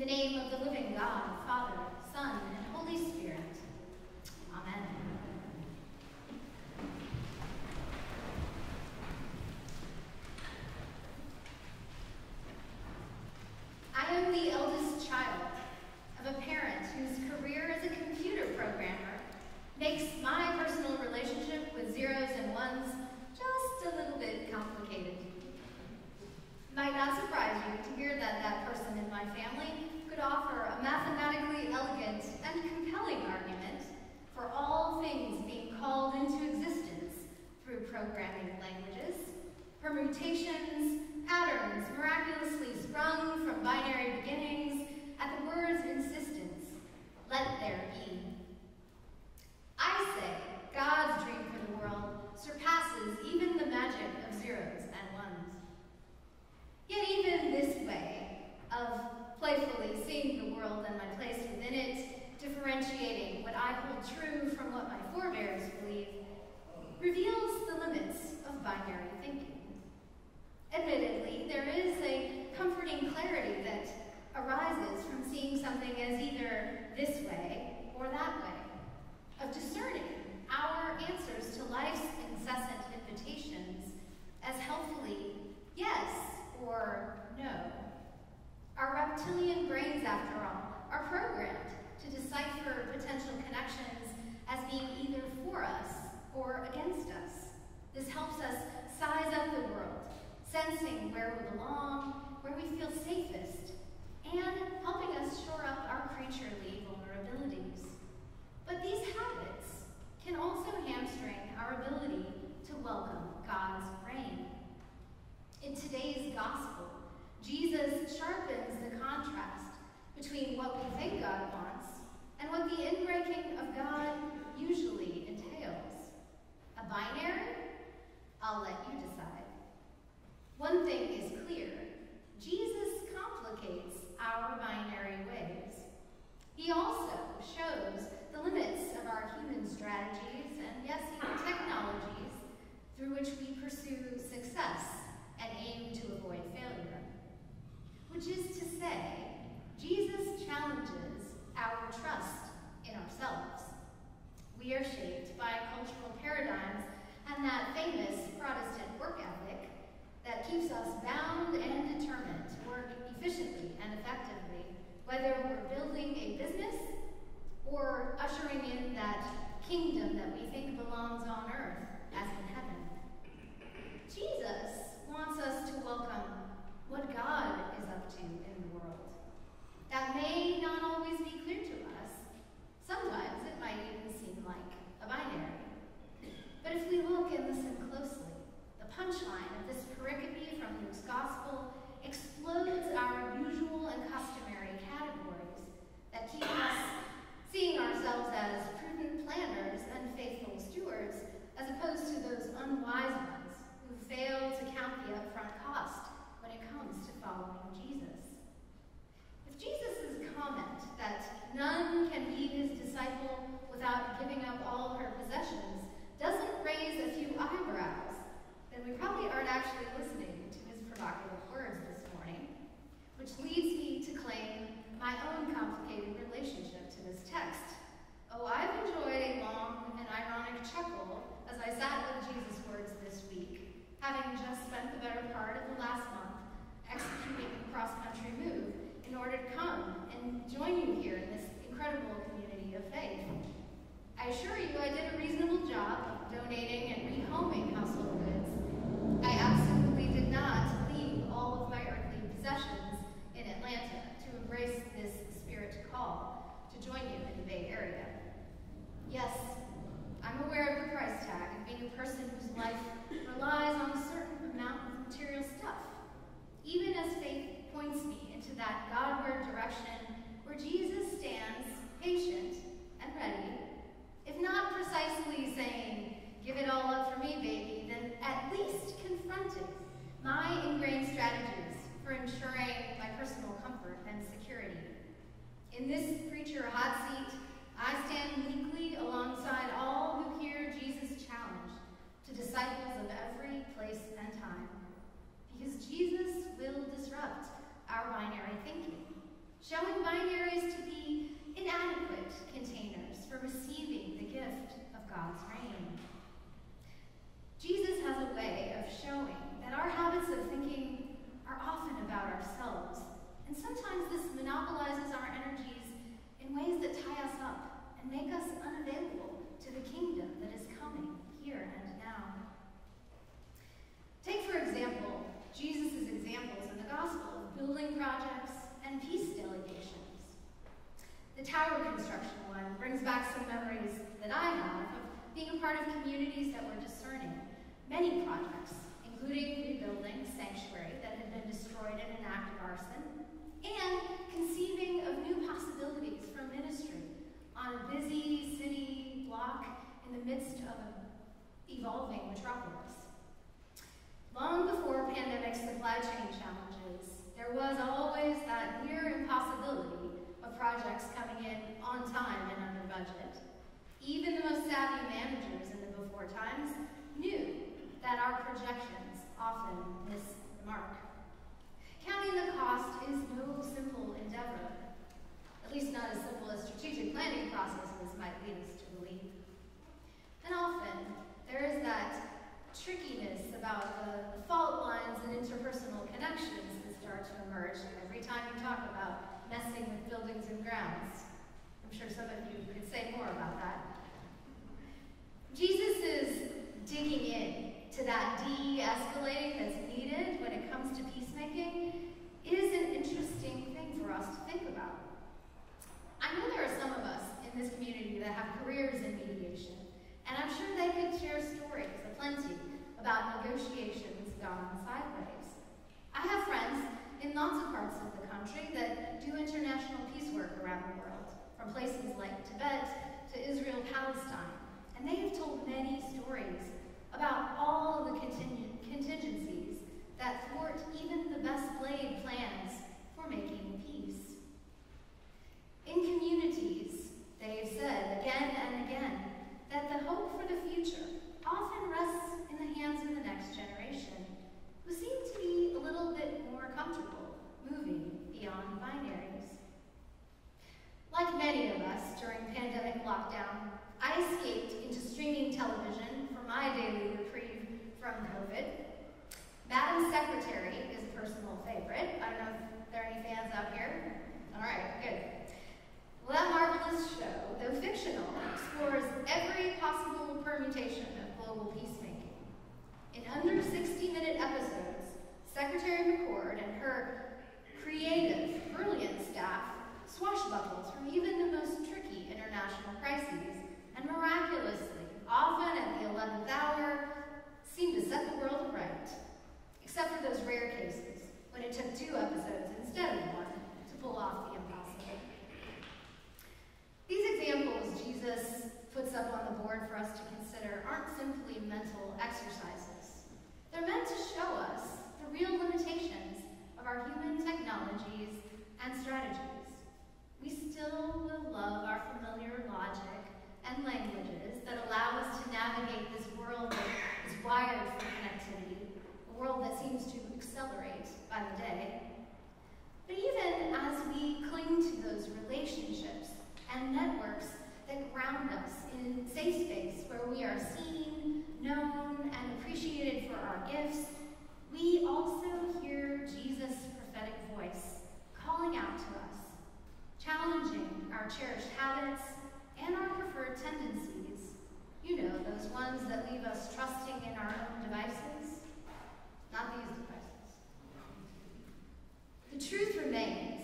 the name of the living God, Father, Son, and Holy Spirit. Amen. I am the eldest child of a parent whose career as a computer programmer makes my personal relationship with zeros and ones just a little bit complicated. Might not surprise you to hear that that person in my family could offer a mathematically elegant and compelling argument for all things being called into existence through programming languages, permutations, patterns miraculously sprung from binary beginnings at the word's insistence, let there be. I say God's dream for the world surpasses even the magic of zeros and ones. Yet even this way of playfully seeing the world and my place within it, differentiating what I hold true from what my forebears believe, reveals the limits of binary thinking. Admittedly, there is a comforting clarity that arises from seeing something as either this way or that way, of discerning our answers to life's incessant invitations as helpfully yes or no. Our reptilian brains, after all, are programmed to decipher potential connections as being either for us or against us. This helps us size up the world, sensing where we belong, where we feel safest, and helping us shore up our creaturely vulnerabilities. But these habits can also hamstring our ability to welcome God's reign. In today's gospel, Jesus sharpens the contrast between what we think God wants and what the inbreaking of God usually entails. A binary? I'll let you decide. One thing is clear. Jesus complicates our binary ways. He also shows the limits of our human strategies and, yes, even technologies through which we pursue success and aim to avoid failure. Which is to say, Jesus challenges our trust in ourselves. We are shaped by cultural paradigms and that famous Protestant work ethic that keeps us bound and determined to work efficiently and effectively, whether we're building a business or ushering in that kingdom that we think belongs on earth as in heaven. Jesus wants us to welcome what God is up to in the world. That may not always be clear to us. Sometimes it might even seem like a binary. But if we look and listen closely, the punchline of this pericope from Luke's Gospel explodes our usual and customary categories that keep us seeing ourselves as prudent planners and faithful stewards, as opposed to those unwise ones fail to count the upfront cost when it comes to following Jesus. If Jesus' comment that none can be his disciple without giving up all her possessions doesn't raise a few eyebrows, then we probably aren't actually listening to his provocative words this morning, which leads me to claim my own complicated relationship to this text. Oh, I've enjoyed a long and ironic chuckle as I sat with Jesus' words this week having just spent the better part of the last month executing a cross-country move in order to come and join you here in this incredible community of faith. I assure you I did a reasonable job of donating and rehoming household goods. I absolutely did not leave all of my earthly possessions in Atlanta to embrace this spirit call to join you in the Bay Area. Yes, I'm aware of the price tag of being a person whose life relies on a certain amount of material stuff, even as faith points me into that Godward direction where Jesus stands patient and ready, if not precisely saying, give it all up for me, baby, then at least confronting my ingrained strategies for ensuring my personal comfort and security. In this preacher hot seat, I stand meekly alongside all who hear Jesus' challenge to disciples of every place and showing binaries to be inadequate containers for receiving the gift of God's reign. Jesus has a way of showing that our habits of thinking are often about ourselves, and sometimes this monopolizes our energies in ways that tie us up and make us unavailable to the kingdom that is coming here and now. Take, for example, Jesus' examples in the gospel of building projects and peace delegations. The tower construction one brings back some memories that I have of being a part of communities that were discerning many projects, including rebuilding sanctuary that had been destroyed in an act of arson, and conceiving of new possibilities for ministry on a busy city block in the midst of an evolving metropolis. Long before pandemic supply chain challenges, there was always that near impossibility projects coming in on time and under budget. Even the most savvy managers in the before times knew that our projections often miss the mark. Counting the cost is no simple endeavor, at least not as simple as strategic planning processes might lead us to believe. And often, there is that trickiness about the, the fault lines and interpersonal connections that start to emerge every time you talk about messing with buildings and grounds. I'm sure some of you could say more about that. Jesus is digging in to that de-escalating that's needed when it comes to peacemaking is an interesting thing for us to think about. I know there are some of us in this community that have careers in mediation, and I'm sure they could share stories aplenty about negotiations gone sideways. I have friends in lots of parts of the country that do international peace work around the world, from places like Tibet to Israel, Palestine, and they have told many stories about all the contingencies that thwart even the best laid plans for making peace. In communities, they have said again and again that the hope for the future often rests in the hands of the next generation, who seem to be a little bit more comfortable moving beyond binaries. Like many of us during pandemic lockdown, I escaped into streaming television my daily reprieve from COVID. Madam Secretary is a personal favorite. I don't know if there are any fans out here. All right, good. Well, that marvelous show, though fictional, explores every permutation of global peacemaking. In under 60-minute episodes, Secretary McCord and her creative, brilliant staff swashbuckles from even the most tricky international crises and miraculously often at the 11th hour, seemed to set the world right. Except for those rare cases when it took two episodes instead of one to pull off the impossible. These examples Jesus puts up on the board for us to consider aren't simply mental exercises. They're meant to show us the real limitations of our human technologies and strategies. We still will love our familiar logic and languages that allow us to navigate this world that is wired for connectivity, a world that seems to accelerate by the day. But even as we cling to those relationships and networks that ground us in safe space where we are seen, known, and appreciated for our gifts, we also hear Jesus' prophetic voice calling out to us, challenging our cherished habits and our preferred tendencies. You know, those ones that leave us trusting in our own devices. Not these devices. The truth remains,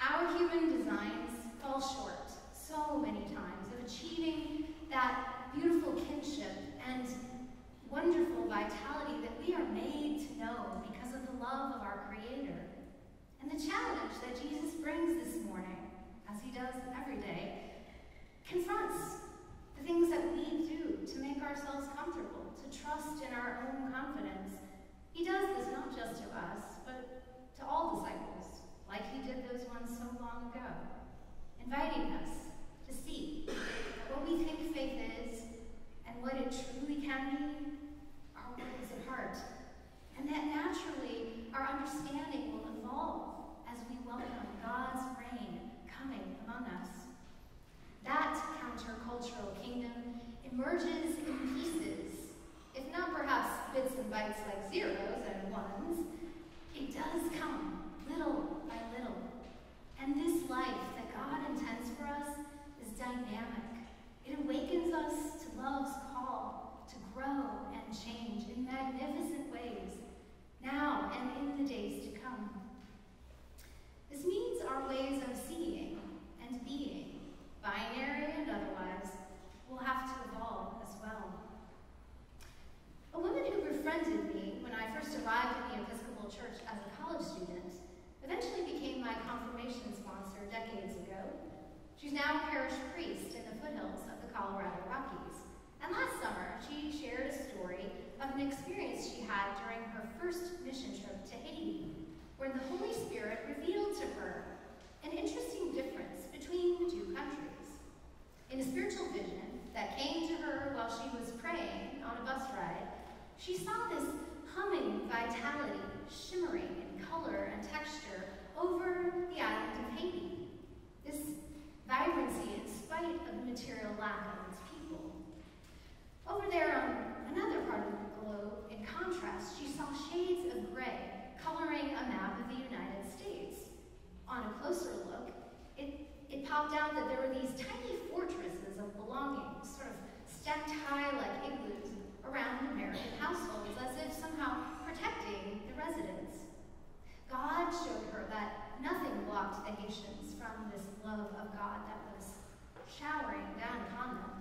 our human designs fall short so many times of achieving that beautiful kinship and wonderful vitality that we are made to know because of the love of our Creator. Our understanding will evolve as we welcome God's reign coming among us. That countercultural kingdom emerges in pieces, if not perhaps bits and bytes like zeros and ones. It does come little by little. And this life that God intends for us is dynamic. It awakens us to love's call to grow an experience she had during her first mission trip to Haiti, where the Holy Spirit revealed to her an interesting difference between the two countries. In a spiritual vision that came to her while she was praying on a bus ride, she saw this humming vitality shimmering in color and texture over the island of Haiti. This vibrancy in spite of the material lack of its people. Over there on another part of the globe, in she saw shades of gray coloring a map of the United States. On a closer look, it, it popped out that there were these tiny fortresses of belonging, sort of stacked high like igloos around American households, as if somehow protecting the residents. God showed her that nothing blocked the Haitians from this love of God that was showering down upon them.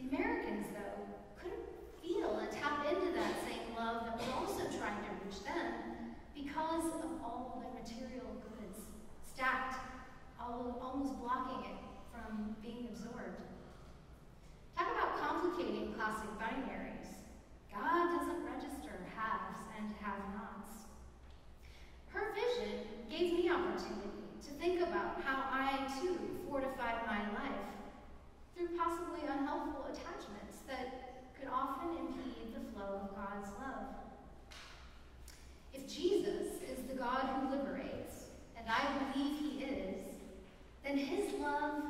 The Americans, though, couldn't feel and tap into that same love that was also trying to reach them because of all the material goods stacked, almost blocking it from being absorbed. Talk about complicating classic binaries. God doesn't register haves and have-nots. Her vision gave me opportunity to think about how I, too, fortified my life through possibly unhelpful attachments that could often impede the flow of God's love. If Jesus is the God who liberates, and I believe he is, then his love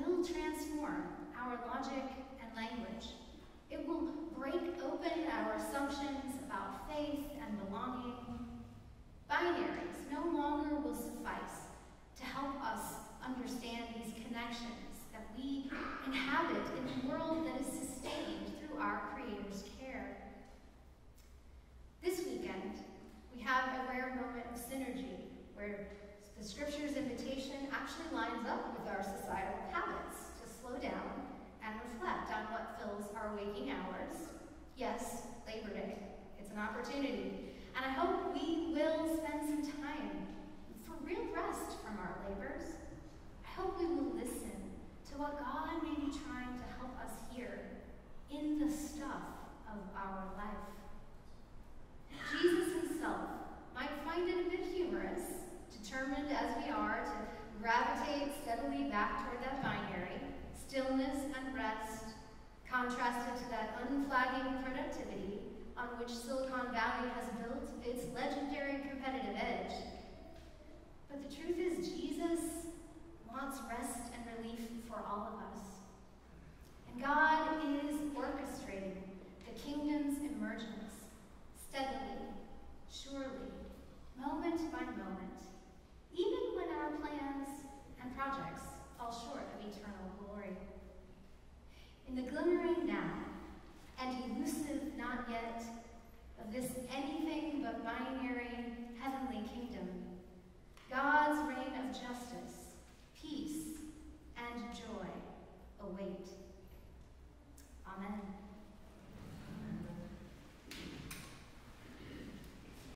will transform our logic and language. It will break open our assumptions about faith and belonging. Binaries no longer will suffice to help us understand these connections that we inhabit in a world that is sustained through our Creator's care. This weekend, we have a rare moment of synergy where the Scripture's invitation actually lines up with our societal habits to slow down and reflect on what fills our waking hours. Yes, Labor Day. It's an opportunity. And I hope we will spend some time for real rest from our labors. I hope we will listen to what God may be trying to help us hear in the stuff of our life. Jesus himself might find it a bit humorous, determined as we are to gravitate steadily back toward that binary, stillness and rest, contrasted to that unflagging productivity on which Silicon Valley has built its legendary competitive edge. But the truth is, Jesus wants rest and relief for all of us. And God is orchestrating the kingdom's emergence steadily, surely, moment by moment, even